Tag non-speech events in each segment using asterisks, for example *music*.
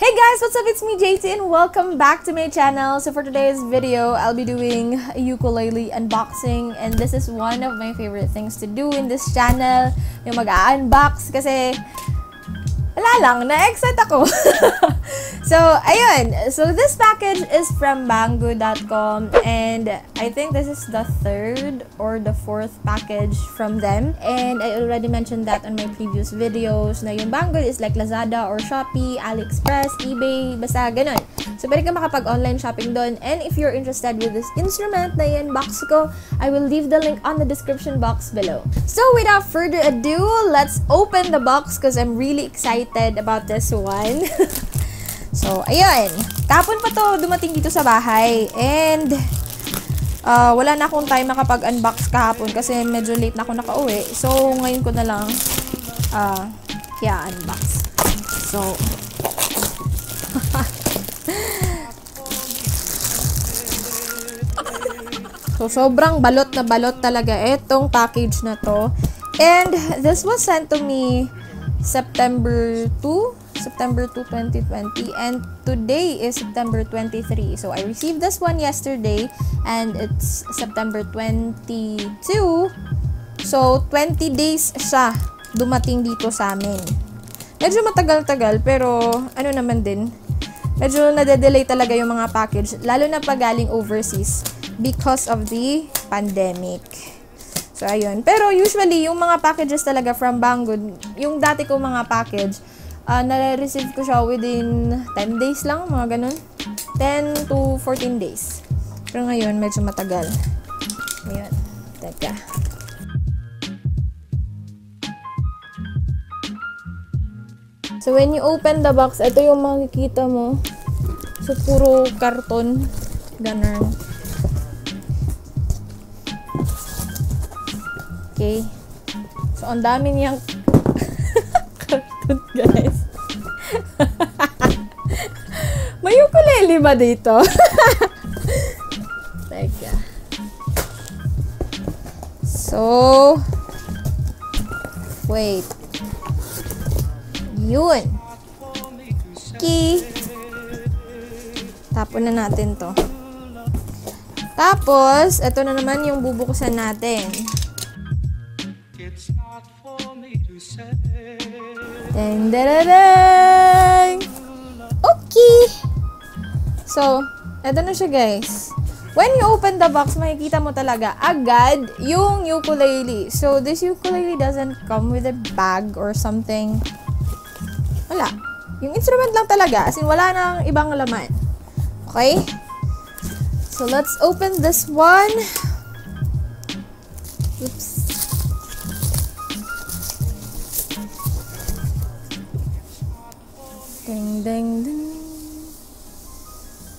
Hey guys, what's up? It's me, JT, and welcome back to my channel. So for today's video, I'll be doing ukulele unboxing, and this is one of my favorite things to do in this channel, yung mag-unbox, kasi wala lang, na-excite ako. *laughs* so, ayun. So, this package is from Banggood.com and I think this is the third or the fourth package from them. And I already mentioned that on my previous videos na yung Banggood is like Lazada or Shopee, AliExpress, eBay, basta ganun. So, pwede ka makapag-online shopping doon. And if you're interested with this instrument na yan box ko, I will leave the link on the description box below. So, without further ado, let's open the box because I'm really excited about this one. *laughs* so, ayun. Kapon pa to dumating dito sa bahay. And, uh, wala na akong time makapag-unbox kahapon kasi medyo late na ako nakauwi. So, ngayon ko na lang uh, kaya unbox. So, So, sobrang balot na balot talaga itong package na to. And this was sent to me September 2, September 2, 2020. And today is September 23. So, I received this one yesterday and it's September 22. So, 20 days siya dumating dito sa amin. Medyo matagal-tagal pero ano naman din, medyo nade-delay talaga yung mga package, lalo na pag galing overseas because of the pandemic. So, ayun. Pero usually, yung mga packages talaga from Banggood, yung dati ko mga package, uh, nare-receive ko siya within 10 days lang, mga ganun. 10 to 14 days. Pero ngayon, medyo matagal. Ayun. Teka. So, when you open the box, ito yung makikita mo. So, puro karton. Ganun. Okay. So, ang dami niyang *laughs* cartoon, guys. *laughs* May ukulele ba dito? *laughs* Teka. So, wait. Yun. Okay. Tapon na natin to. Tapos, ito na naman yung bubukusan natin. Dang, da, da. Okay. So, eto na siya guys. When you open the box, makikita mo talaga agad yung ukulele. So, this ukulele doesn't come with a bag or something. Wala. Yung instrument lang talaga. As in, wala nang ibang laman. Okay? So, let's open this one. Oops. Ding, ding, ding.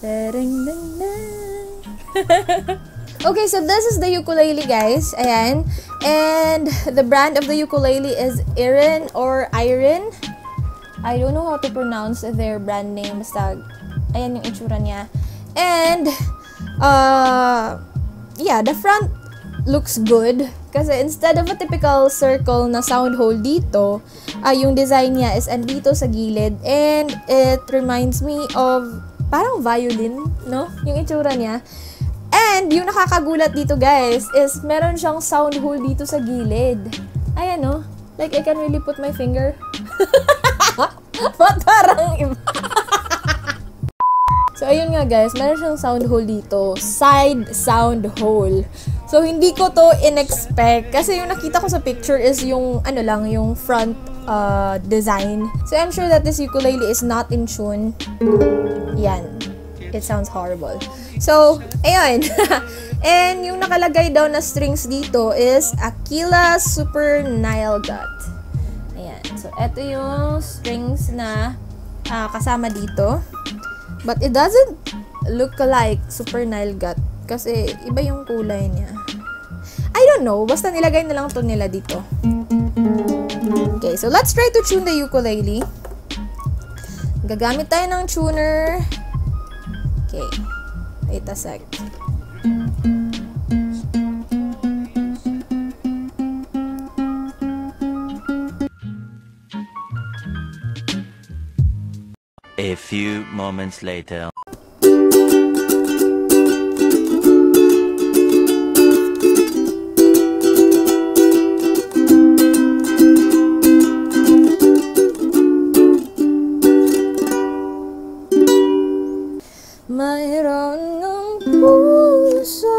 Ding, ding, ding. *laughs* okay, so this is the ukulele, guys. Ayan. And the brand of the ukulele is Iron or Iron. I don't know how to pronounce their brand name. Basta, ayan yung itsura niya. And, uh, yeah, the front looks good. Kasi instead of a typical circle na sound hole dito, uh, yung design niya is andito sa gilid. And it reminds me of parang violin, no? Yung itsura niya. And yung nakakagulat dito guys is meron siyang sound hole dito sa gilid. Ayan no? Like I can really put my finger. *laughs* Ba't parang iba? *laughs* So, ayun nga guys, meron siyang sound hole dito. Side sound hole. So, hindi ko to in-expect. Kasi yung nakita ko sa picture is yung, ano lang, yung front uh, design. So, I'm sure that this ukulele is not in tune. Yan. It sounds horrible. So, ayun. *laughs* And yung nakalagay daw na strings dito is Aquila Super Nile Gut. Ayan. So, eto yung strings na uh, kasama dito. But it doesn't look like Super Nile Gut. Kasi iba yung kulay niya. I don't know. Basta nilagay na lang to nila dito. Okay, so let's try to tune the ukulele. Gagamit tayo ng tuner. Okay. Wait a sec. A few moments later. Mayroon ng puso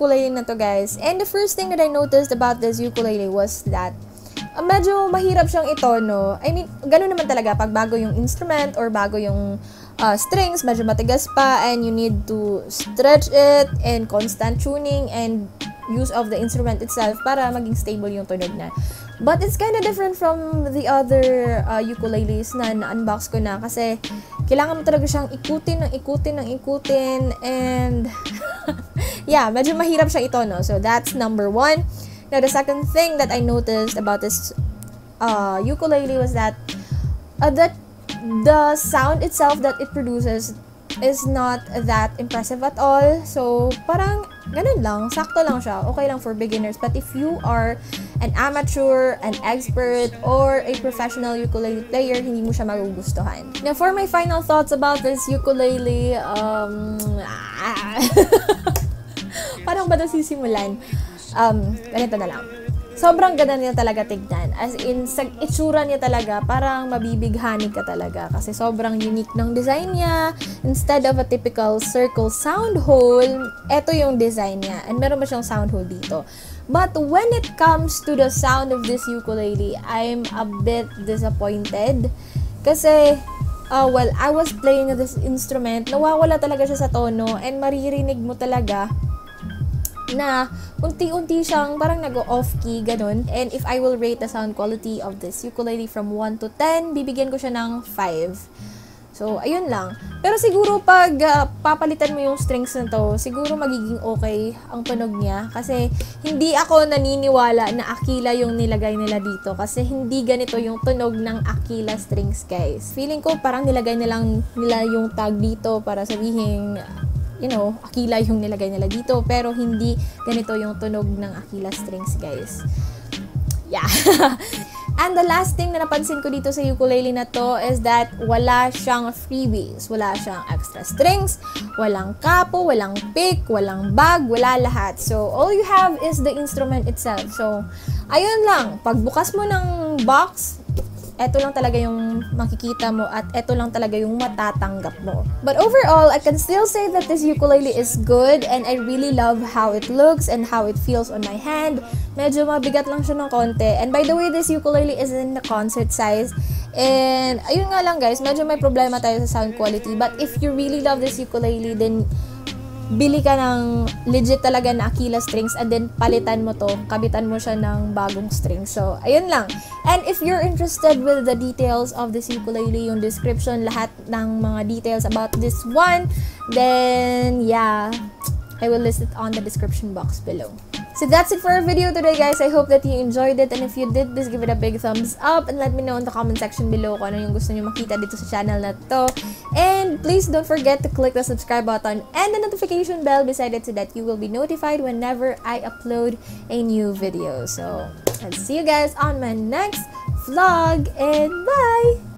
ukulele na to, guys. And the first thing that I noticed about this ukulele was that uh, medyo mahirap siyang itono. I mean, ganun naman talaga pag bago yung instrument or bago yung uh, strings, medyo matigas pa and you need to stretch it and constant tuning and use of the instrument itself para maging stable yung tunog na. But it's kind of different from the other uh, ukuleles na na-unbox ko na kasi kailangan mo talaga siyang ikutin ng ikutin ng ikutin and *laughs* *laughs* yeah, medyo mahirap siya ito, no? So that's number one. Now, the second thing that I noticed about this uh, ukulele was that uh, that the sound itself that it produces is not that impressive at all. So, parang ganun lang, sakto lang siya. Okay lang for beginners. But if you are an amateur, an expert, or a professional ukulele player, hindi mo siya magugustuhan. Now, for my final thoughts about this ukulele, um, *laughs* paano ba ito sisimulan? Um, ganito na lang. Sobrang ganda niya talaga tignan. As in, sa itsura niya talaga, parang mabibighani ka talaga. Kasi sobrang unique ng design niya. Instead of a typical circle sound hole, eto yung design niya. And meron ba siyang sound hole dito. But when it comes to the sound of this ukulele, I'm a bit disappointed. Kasi, uh, while I was playing this instrument, nawawala talaga siya sa tono and maririnig mo talaga na unti-unti siyang parang nag-off key, ganun. And if I will rate the sound quality of this ukulele from 1 to 10, bibigyan ko siya ng 5. So, ayun lang. Pero siguro pag uh, papalitan mo yung strings na to, siguro magiging okay ang tunog niya. Kasi hindi ako naniniwala na Aquila yung nilagay nila dito. Kasi hindi ganito yung tunog ng Aquila strings, guys. Feeling ko parang nilagay nilang nila yung tag dito para sabihin you know, Aquila yung nilagay nila dito. Pero hindi ganito yung tunog ng Aquila strings, guys. Yeah. *laughs* And the last thing na napansin ko dito sa ukulele na to is that wala siyang freebies. Wala siyang extra strings, walang kapo, walang pick, walang bag, wala lahat. So, all you have is the instrument itself. So, ayun lang. Pagbukas mo ng box, eto lang talaga yung makikita mo at eto lang talaga yung matatanggap mo. But overall, I can still say that this ukulele is good and I really love how it looks and how it feels on my hand. Medyo mabigat lang siya ng konti. And by the way, this ukulele is in the concert size. And ayun nga lang guys, medyo may problema tayo sa sound quality. But if you really love this ukulele, then bili ka ng legit talaga na Aquila strings and then palitan mo to, kabitan mo siya ng bagong strings. So, ayun lang. And if you're interested with the details of this ukulele, yung description, lahat ng mga details about this one, then yeah, I will list it on the description box below. So that's it for our video today, guys. I hope that you enjoyed it. And if you did, please give it a big thumbs up and let me know in the comment section below kung ano yung gusto nyo makita dito sa channel na to. And please don't forget to click the subscribe button and the notification bell beside it so that you will be notified whenever I upload a new video. So, I'll see you guys on my next vlog and bye!